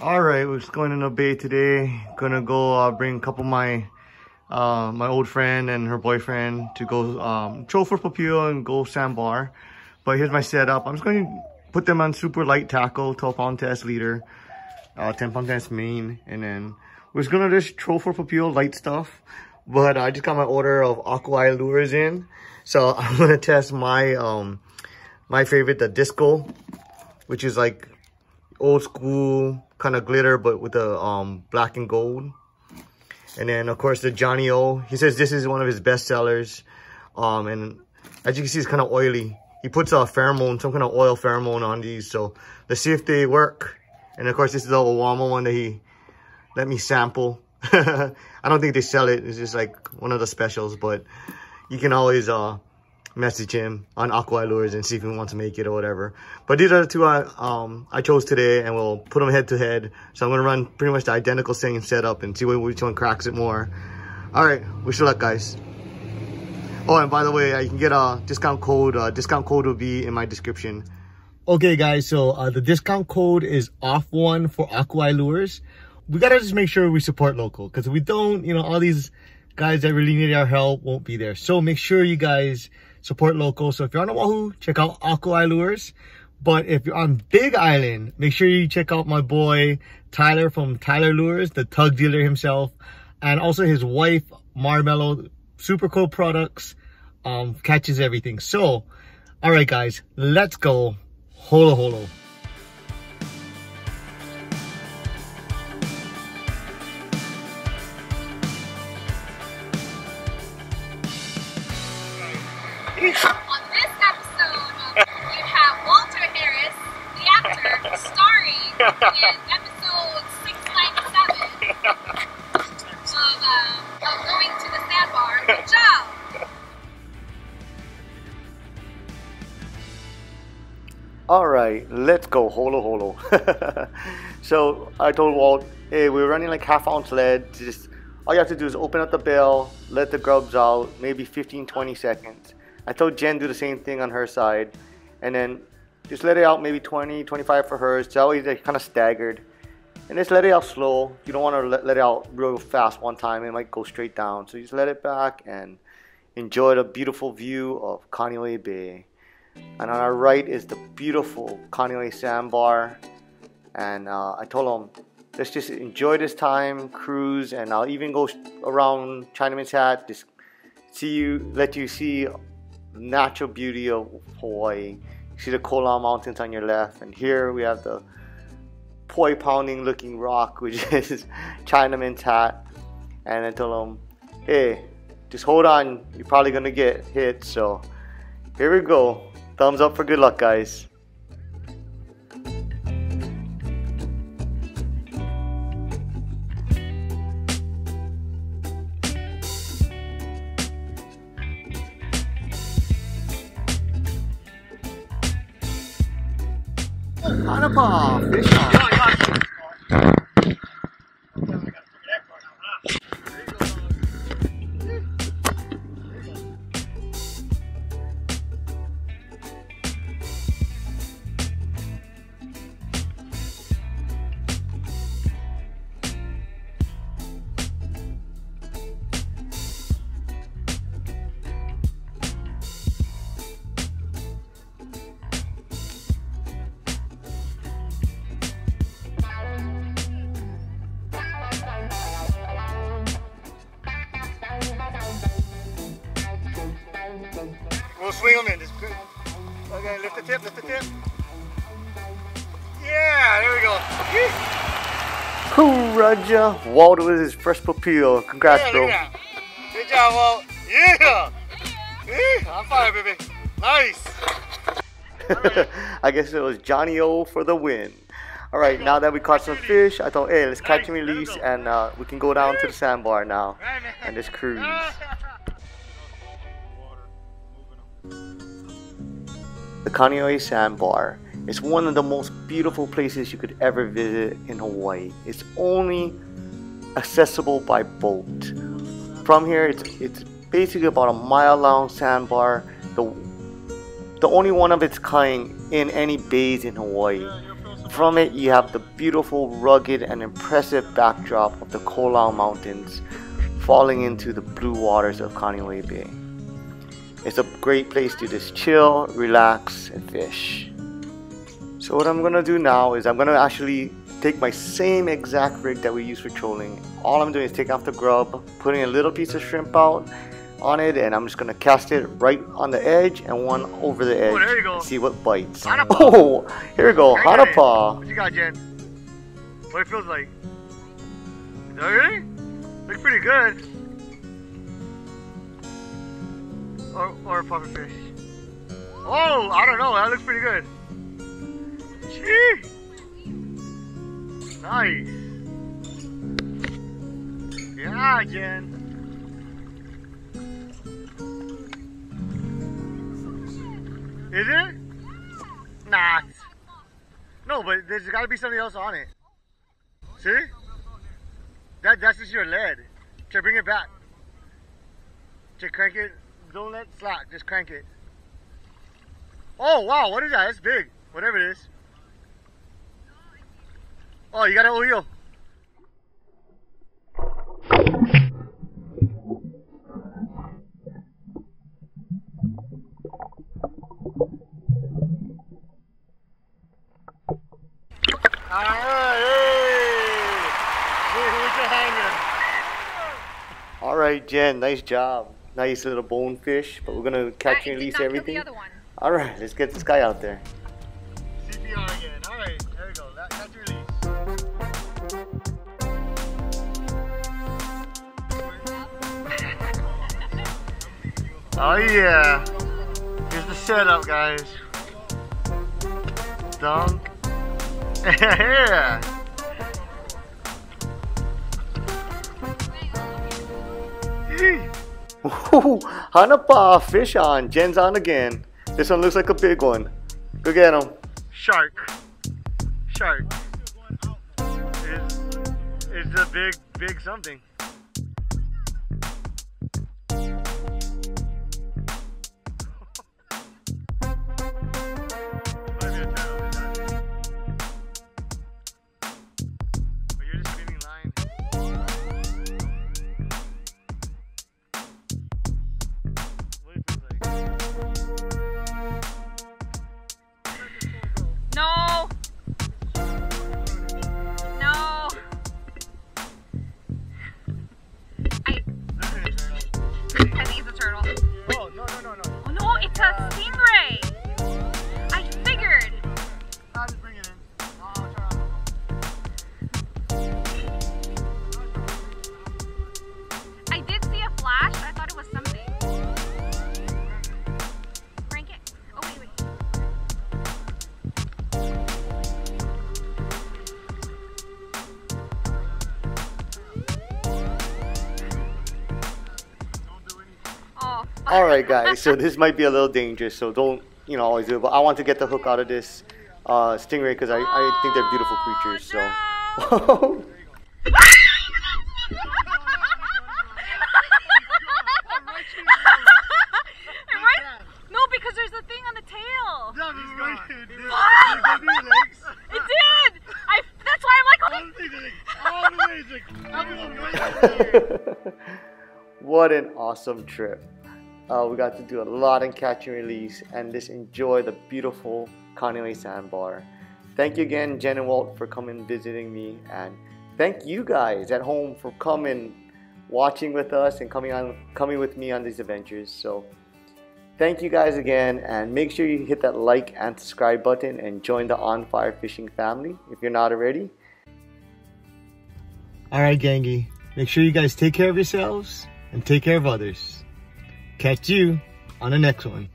All right, we're just going in the bay today. Gonna go uh, bring a couple of my uh, my old friend and her boyfriend to go um, troll for papio and go sandbar. But here's my setup. I'm just going to put them on super light tackle, 12 pound test leader, uh, 10 pound test main, and then we're just gonna just troll for papio light stuff. But I just got my order of aqua lures in, so I'm gonna test my um my favorite, the disco, which is like old school kind of glitter, but with the um, black and gold. And then, of course, the Johnny O. He says this is one of his best sellers. Um, and as you can see, it's kind of oily. He puts a pheromone, some kind of oil pheromone on these. So let's see if they work. And of course, this is the Oama one that he let me sample. I don't think they sell it. It's just like one of the specials, but you can always uh, message him on Aqua Lures and see if he wants to make it or whatever. But these are the two I, um, I chose today and we'll put them head to head. So I'm going to run pretty much the identical same setup and see which one cracks it more. All right, wish you luck, guys. Oh, and by the way, uh, you can get a discount code. Uh, discount code will be in my description. Okay, guys, so uh, the discount code is off one for Aqua Lures. We gotta just make sure we support local because if we don't, you know, all these guys that really need our help won't be there. So make sure you guys support local. So if you're on Oahu, check out Aqua Lures. But if you're on Big Island, make sure you check out my boy Tyler from Tyler Lures, the tug dealer himself, and also his wife Marmello, super cool products, um, catches everything. So, all right, guys, let's go. Holo holo. On this episode, you have Walter Harris, the actor, starring in episode 697 of, uh, of Going to the Sandbar. Good job! All right, let's go holo holo. so I told Walt, hey, we're running like half ounce lead. Just all you have to do is open up the bell, let the grubs out, maybe 15, 20 seconds. I told Jen do the same thing on her side, and then just let it out maybe 20, 25 for hers. So always kind of staggered, and just let it out slow. You don't want to let, let it out real fast one time; it might go straight down. So just let it back and enjoy the beautiful view of Kaneohe Bay. And on our right is the beautiful Kaneohe Sandbar. And uh, I told him, let's just enjoy this time, cruise, and I'll even go around Chinaman's Hat, just see you, let you see natural beauty of Hawaii. You see the Ko'olau Mountains on your left, and here we have the poi pounding looking rock, which is Chinaman's Hat. And I told him, hey, just hold on, you're probably gonna get hit, so here we go. Thumbs up for good luck, guys. Hanapa, fish on. Swing them in. Just okay, lift the tip, lift the tip. Yeah, there we go. Cool, Raja. Walter with his first papio. Congrats, Yeah, bro. that. Good job, Walt. Yeah. Yeah, I'm fire, baby. Nice. I guess it was Johnny O for the win. All right, now that we caught some fish, I thought, hey, let's catch and release, and uh, we can go down to the sandbar now and just cruise. The Kaneohe Sandbar is one of the most beautiful places you could ever visit in Hawaii. It's only accessible by boat. From here, it's it's basically about a mile long sandbar, the the only one of its kind in any bays in Hawaii. From it, you have the beautiful, rugged, and impressive backdrop of the Ko'olau Mountains falling into the blue waters of Kaneohe Bay. It's a great place to just chill, relax, and fish. So what I'm gonna do now is I'm gonna actually take my same exact rig that we use for trolling. All I'm doing is take off the grub, putting a little piece of shrimp out on it, and I'm just gonna cast it right on the edge and one over the edge. Oh, there you go. See what bites. Hanapa. Oh, here we go, it. Hanapa. What you got, Jen? What it feels like? Oh, really? Looks pretty good. Or, or a puffer fish. Oh, I don't know. That looks pretty good. Gee. Nice. Yeah, Jen. Is it? Nah. No, but there's got to be something else on it. See? That that's just your lead. Okay, bring it back. Okay, crank it. Don't let slack. Just crank it. Oh wow, what is that? It's big. Whatever it is. Oh, you got an what's? All right, Jen, nice job. Nice little bonefish, but we're gonna catch and release everything. All right, let's get this guy out there. CPR again. Alright, there we go. That, that's release. Oh yeah. Here's the setup, guys. Dunk. yeah. Ooh, Hanapa, fish on. Jen's on again. This one looks like a big one. Go get him. Shark. Shark. It's, it's a big, big something. All right, guys. So this might be a little dangerous, so don't you know always do it. But I want to get the hook out of this uh, stingray because I, I think they're beautiful creatures. So. right? No, because there's a thing on the tail. No, right here. dude. You can do your legs. It did. I. That's why I'm like. All the way, like, all the way, it's like, everyone what an awesome trip. Uh, we got to do a lot in catch and release and just enjoy the beautiful Kaneohe Sandbar. Thank you again, Jen and Walt, for coming visiting me, and thank you guys at home for coming, watching with us, and coming on, coming with me on these adventures. So, thank you guys again, and make sure you hit that like and subscribe button and join the On Fire Fishing family if you're not already. All right, Gangy. Make sure you guys take care of yourselves and take care of others. Catch you on the next one.